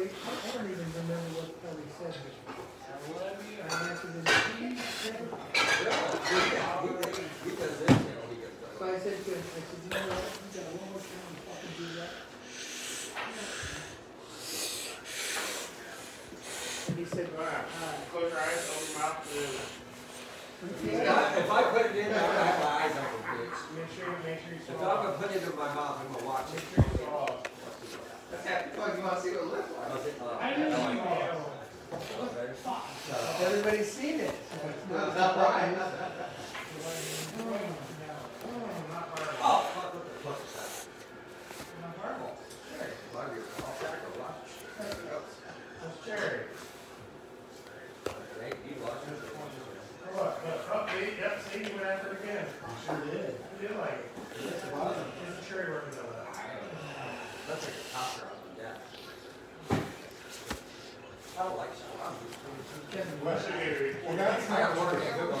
in the ass. So you- I I don't even remember what Kelly said. I answered his key, said- Really? He, he does this, you know, he gets. So I said to him, I said, you know what, you gotta one more time fucking do that. And he said, Alright, uh, close your eyes, open your mouth, and If I- if I put it in, I have my eyes open, bitch. make sure, make sure you If I'm gonna put it in my mouth, I'm gonna watch it. You. I'll pack a lunch. It's cherry. Thank you, lunch. Oh, Look, look, oh, see, yep, see, you went after it again. Sure did. You did like it. It's a cherry working on that. That's like a top drop, yeah. I don't like that. What should we? Well, that's I got